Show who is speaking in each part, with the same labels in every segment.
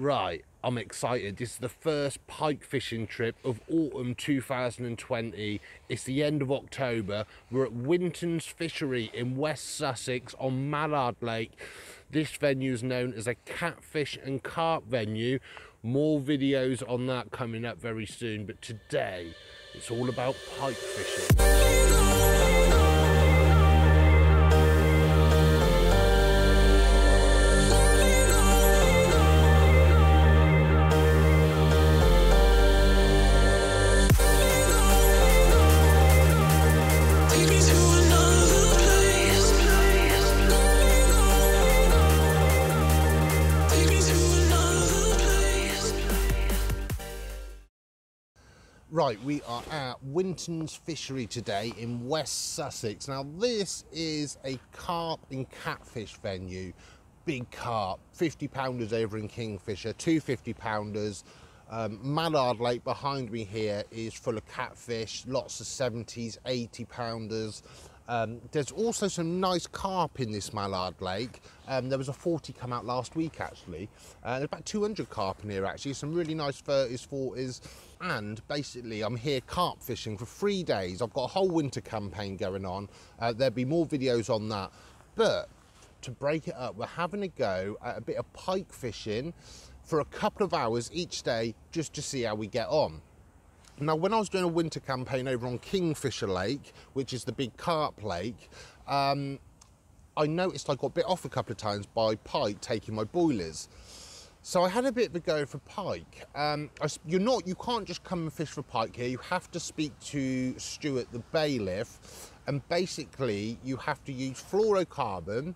Speaker 1: Right, I'm excited. This is the first pike fishing trip of autumn 2020. It's the end of October. We're at Winton's Fishery in West Sussex on Mallard Lake. This venue is known as a catfish and carp venue. More videos on that coming up very soon, but today it's all about pike fishing. Right, we are at Winton's Fishery today in West Sussex. Now, this is a carp and catfish venue. Big carp, 50 pounders over in Kingfisher, two 50 pounders. Um, Mallard Lake behind me here is full of catfish, lots of 70s, 80 pounders. Um, there's also some nice carp in this Mallard Lake. Um, there was a 40 come out last week actually. Uh, there's about 200 carp in here actually, some really nice 30s, 40s. And basically, I'm here carp fishing for three days. I've got a whole winter campaign going on. Uh, there'll be more videos on that. But to break it up, we're having a go at a bit of pike fishing for a couple of hours each day just to see how we get on. Now, when I was doing a winter campaign over on Kingfisher Lake, which is the big carp lake, um, I noticed I got bit off a couple of times by pike taking my boilies. So I had a bit of a go for pike. Um, you're not, you can't just come and fish for pike here. You have to speak to Stuart, the bailiff, and basically you have to use fluorocarbon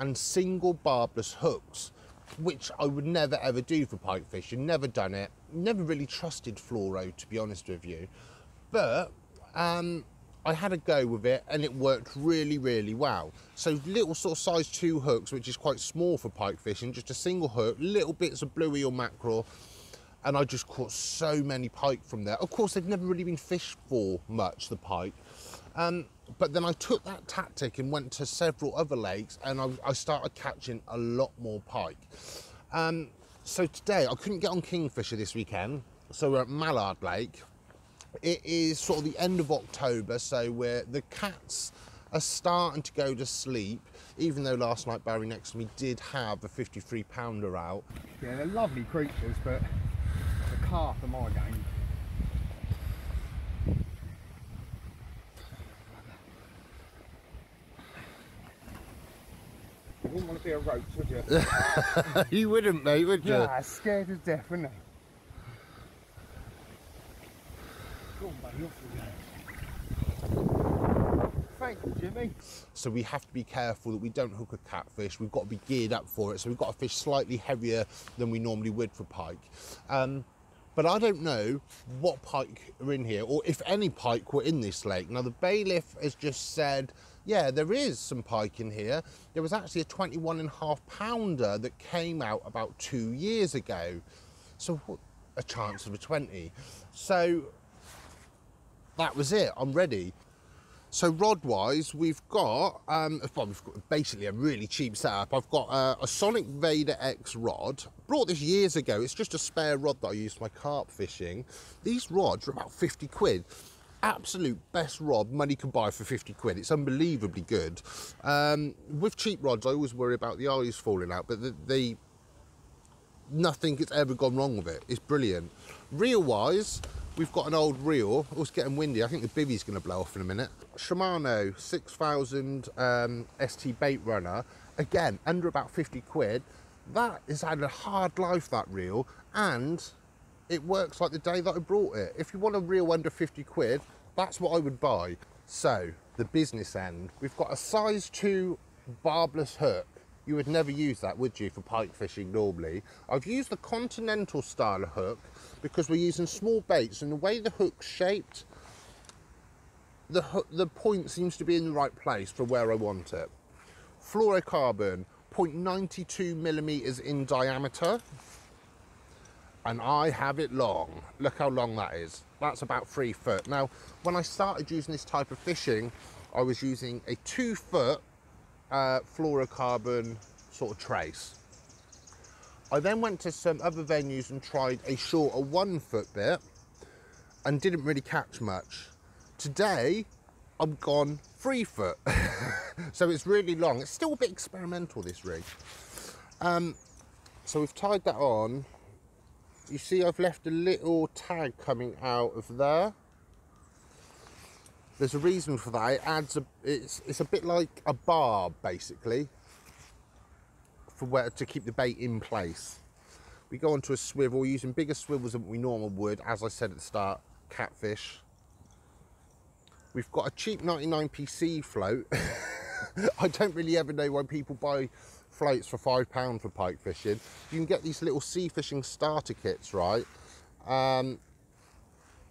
Speaker 1: and single barbless hooks, which I would never ever do for pike fishing. Never done it. Never really trusted fluoro, to be honest with you. But um, I had a go with it and it worked really, really well. So little sort of size two hooks, which is quite small for pike fishing, just a single hook, little bits of bluey or mackerel, and I just caught so many pike from there. Of course, they've never really been fished for much, the pike. Um, but then I took that tactic and went to several other lakes and I, I started catching a lot more pike. Um, so today, I couldn't get on Kingfisher this weekend, so we're at Mallard Lake it is sort of the end of October, so we're the cats are starting to go to sleep. Even though last night Barry next to me did have a 53 pounder out.
Speaker 2: Yeah, they're lovely creatures, but the carp are my game. You wouldn't want to be a roach, would you?
Speaker 1: you wouldn't, mate, would you?
Speaker 2: yeah, scared to death, wouldn't they? Go on, buddy, off we go. Thank you, Jimmy.
Speaker 1: So we have to be careful that we don't hook a catfish. We've got to be geared up for it. So we've got to fish slightly heavier than we normally would for pike. Um, but I don't know what pike are in here or if any pike were in this lake. Now the bailiff has just said, yeah, there is some pike in here. There was actually a 21 and a half pounder that came out about two years ago. So what a chance of a 20. So that was it. I'm ready. So rod wise, we've got, um, well, we've got basically a really cheap setup. I've got uh, a Sonik Vader X rod. Brought this years ago. It's just a spare rod that I use for my carp fishing. These rods are about 50 quid. Absolute best rod money can buy for 50 quid. It's unbelievably good. Um, with cheap rods, I always worry about the eyes falling out, but the, the nothing has ever gone wrong with it. It's brilliant. Reel wise, we've got an old reel. Oh, it's getting windy. I think the bivvy's going to blow off in a minute. Shimano 6000 um, ST bait runner. Again, under about 50 quid. That has had a hard life, that reel, and it works like the day that I brought it. If you want a reel under 50 quid, that's what I would buy. So, the business end, we've got a size 2 barbless hook. You would never use that, would you, for pike fishing normally? I've used the continental style of hook because we're using small baits, and the way the hook's shaped, the, hook, the point seems to be in the right place for where I want it. Fluorocarbon, 0.92 millimeters in diameter, and I have it long. Look how long that is. That's about three foot. Now, when I started using this type of fishing, I was using a two foot uh, fluorocarbon sort of trace. I then went to some other venues and tried a shorter one foot bit and didn't really catch much. Today, I'm gone three foot. so it's really long. It's still a bit experimental, this rig. Um, so we've tied that on. You see I've left a little tag coming out of there. There's a reason for that. It adds a, it's, it's a bit like a barb basically for where to keep the bait in place. We go onto a swivel using bigger swivels than we normally would, as I said at the start, catfish. We've got a cheap 99p sea float. I don't really ever know why people buy floats for five pound for pike fishing. You can get these little sea fishing starter kits, right? Um,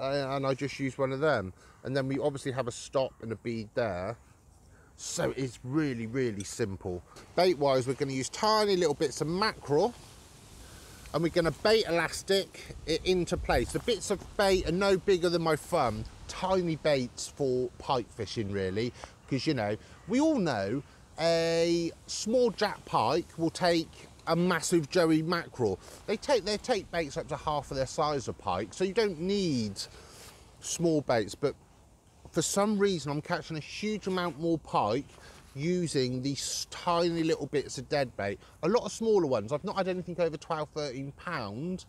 Speaker 1: and I just use one of them. And then we obviously have a stop and a bead there. So it's really, really simple. Bait wise, we're going to use tiny little bits of mackerel and we're going to bait elastic it into place. The bits of bait are no bigger than my thumb. Tiny baits for pike fishing, really, because you know, we all know a small jack pike will take a massive joey mackerel. They take their take baits up to half of their size of pike, so you don't need small baits. But for some reason, I'm catching a huge amount more pike using these tiny little bits of dead bait. A lot of smaller ones. I've not had anything over 12, 13 pound.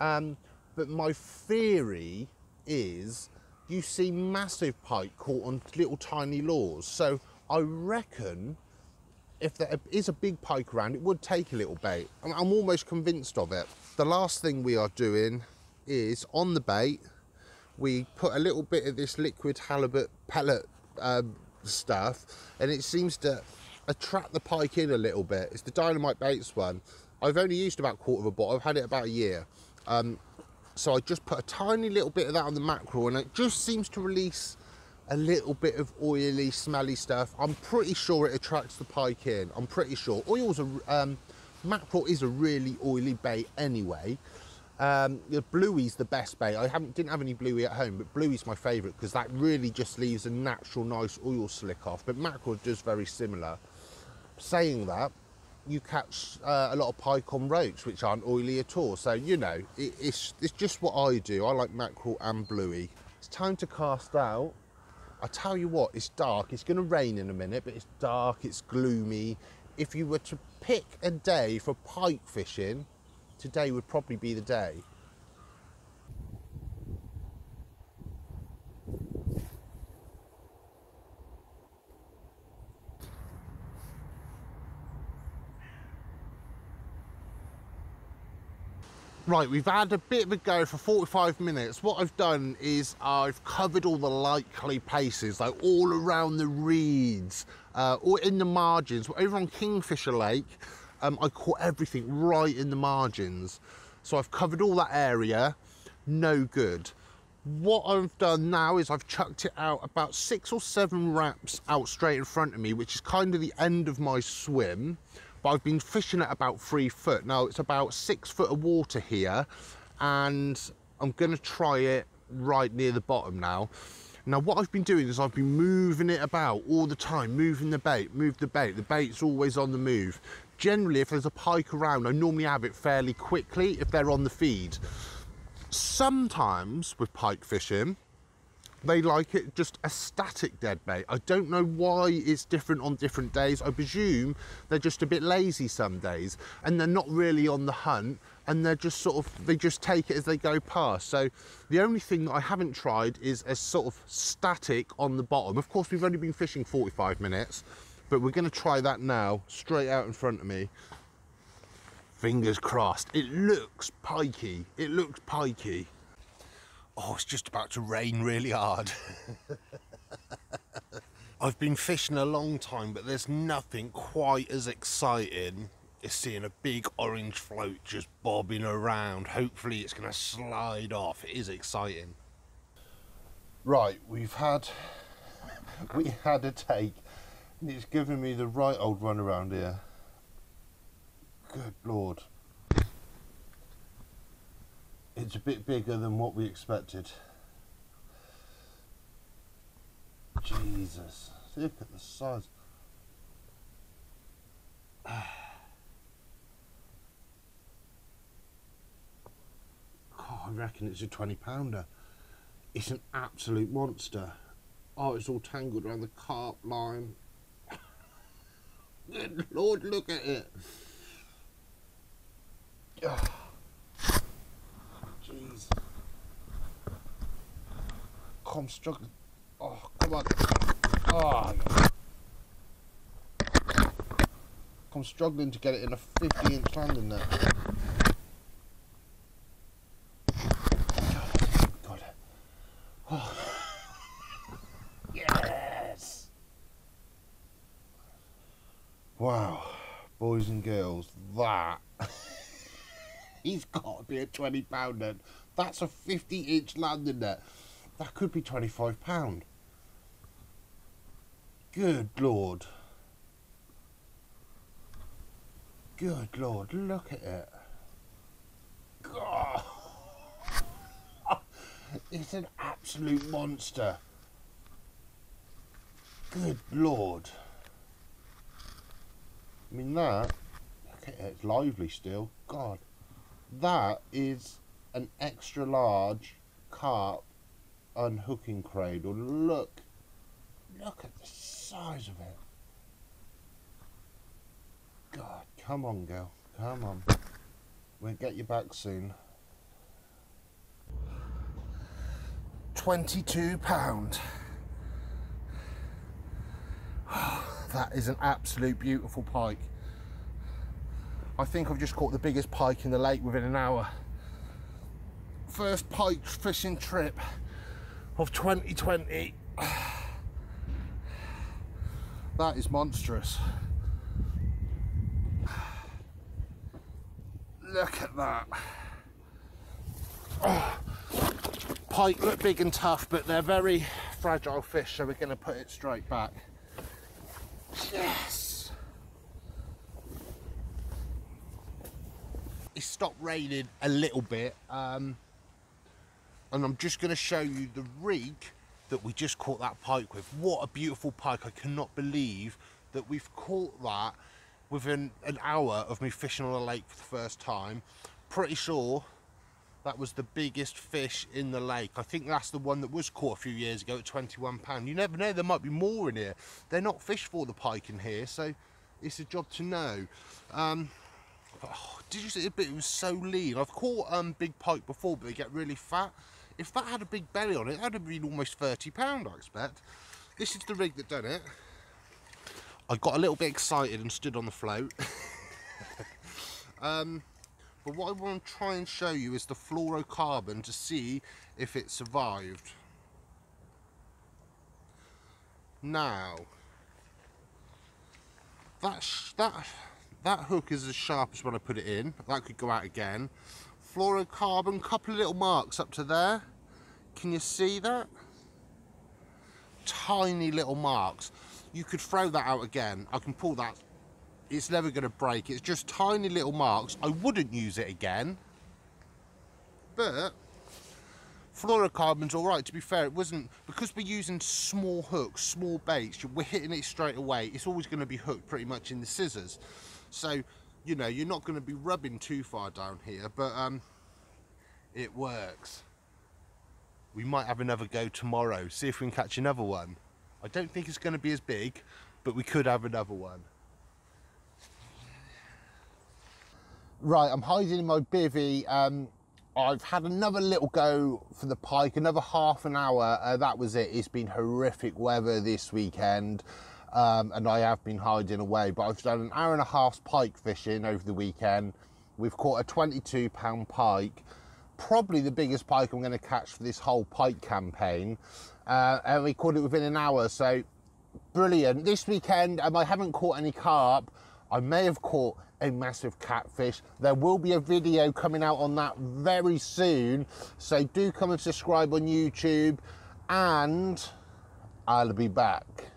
Speaker 1: Um, but my theory is you see massive pike caught on little tiny lures. So I reckon if there is a big pike around, it would take a little bait. I'm, I'm almost convinced of it. The last thing we are doing is on the bait, we put a little bit of this liquid halibut pellet um, stuff and it seems to attract the pike in a little bit. It's the Dynamite Baits one. I've only used about a quarter of a bottle. I've had it about a year. Um, so I just put a tiny little bit of that on the mackerel and it just seems to release a little bit of oily, smelly stuff. I'm pretty sure it attracts the pike in. I'm pretty sure. Oils are, um, mackerel is a really oily bait anyway. Um, the bluey's the best bait. I haven't didn't have any bluey at home, but bluey's my favourite because that really just leaves a natural, nice oil slick off. But mackerel does very similar. Saying that, you catch uh, a lot of pike on roach, which aren't oily at all. So you know, it, it's it's just what I do. I like mackerel and bluey. It's time to cast out. I tell you what, it's dark. It's going to rain in a minute, but it's dark. It's gloomy. If you were to pick a day for pike fishing, today would probably be the day. Right, we've had a bit of a go for 45 minutes. What I've done is I've covered all the likely places, like all around the reeds, uh, or in the margins. Over on Kingfisher Lake, um, I caught everything right in the margins. So I've covered all that area, no good. What I've done now is I've chucked it out about six or seven wraps out straight in front of me, which is kind of the end of my swim. But I've been fishing at about three foot. Now it's about six foot of water here and I'm gonna try it right near the bottom now. Now what I've been doing is I've been moving it about all the time, moving the bait, move the bait. The bait's always on the move. Generally, if there's a pike around, I normally have it fairly quickly if they're on the feed. Sometimes with pike fishing, they like it just a static dead bait. I don't know why it's different on different days. I presume they're just a bit lazy some days and they're not really on the hunt and they're just sort of, they just take it as they go past. So the only thing that I haven't tried is a sort of static on the bottom. Of course, we've only been fishing 45 minutes, but we're gonna try that now, straight out in front of me. Fingers crossed. It looks pikey. It looks pikey. Oh, it's just about to rain really hard. I've been fishing a long time, but there's nothing quite as exciting as seeing a big orange float just bobbing around. Hopefully it's going to slide off. It is exciting. Right, we've had we had a take and it's given me the right old run around here. Good lord. It's a bit bigger than what we expected. Jesus, look at the size. I reckon it's a 20 pounder. It's an absolute monster. Oh, it's all tangled around the carp line. Good Lord, look at it. Ah. I'm struggling. Oh, come on. Oh. Struggling to get it in a 50 inch landing. Got it. Oh. Yes. Wow, boys and girls, that he's got to be a 20 pounder. That's a 50 inch landing net. That could be 25 pound. Good lord. Good lord, look at it. God. It's an absolute monster. Good lord. I mean that, look at it, it's lively still. God. That is an extra large carp unhooking cradle. Look. Look at the size of it. God, come on, girl. Come on. We'll get you back soon. Twenty-two pound. That is an absolute beautiful pike. I think I've just caught the biggest pike in the lake within an hour. First pike fishing trip of 2020. That is monstrous. Look at that. Oh, pike look big and tough, but they're very fragile fish, so we're going to put it straight back. Yes. It stopped raining a little bit, um, and I'm just going to show you the rig that we just caught that pike with. What a beautiful pike! I cannot believe that we've caught that within an hour of me fishing on the lake for the first time. Pretty sure that was the biggest fish in the lake. I think that's the one that was caught a few years ago at 21 pound. You never know, there might be more in here. They're not fished for the pike in here, so it's a job to know. Um, oh, did you see it? It was so lean. I've caught um, big pike before, but they get really fat. If that had a big belly on it, that'd have been almost 30 pound, I expect. This is the rig that done it. I got a little bit excited and stood on the float. um, but what I want to try and show you is the fluorocarbon to see if it survived. Now, that's that, that hook is as sharp as when I put it in. That could go out again. Fluorocarbon, couple of little marks up to there. Can you see that? Tiny little marks. You could throw that out again. I can pull that it's never going to break. It's just tiny little marks. I wouldn't use it again. But fluorocarbon's all right. To be fair, it wasn't because we're using small hooks, small baits. We're hitting it straight away. It's always going to be hooked pretty much in the scissors. So, you know, you're not going to be rubbing too far down here, but um, it works. We might have another go tomorrow. See if we can catch another one. I don't think it's going to be as big, but we could have another one. Right, I'm hiding in my bivvy. Um, I've had another little go for the pike, another half an hour. Uh, that was it. It's been horrific weather this weekend. Um, and I have been hiding away, but I've done an hour and a half's pike fishing over the weekend. We've caught a 22 pound pike, probably the biggest pike I'm going to catch for this whole pike campaign. Uh, and we caught it within an hour, so brilliant. This weekend, um, I haven't caught any carp. I may have caught a massive catfish. There will be a video coming out on that very soon. So do come and subscribe on YouTube and I'll be back.